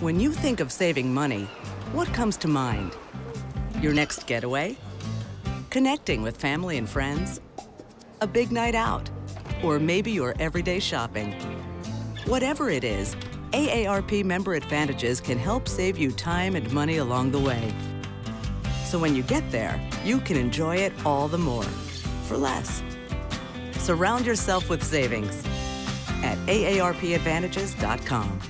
When you think of saving money, what comes to mind? Your next getaway? Connecting with family and friends? A big night out? Or maybe your everyday shopping? Whatever it is, AARP member advantages can help save you time and money along the way. So when you get there, you can enjoy it all the more for less. Surround yourself with savings at AARPadvantages.com.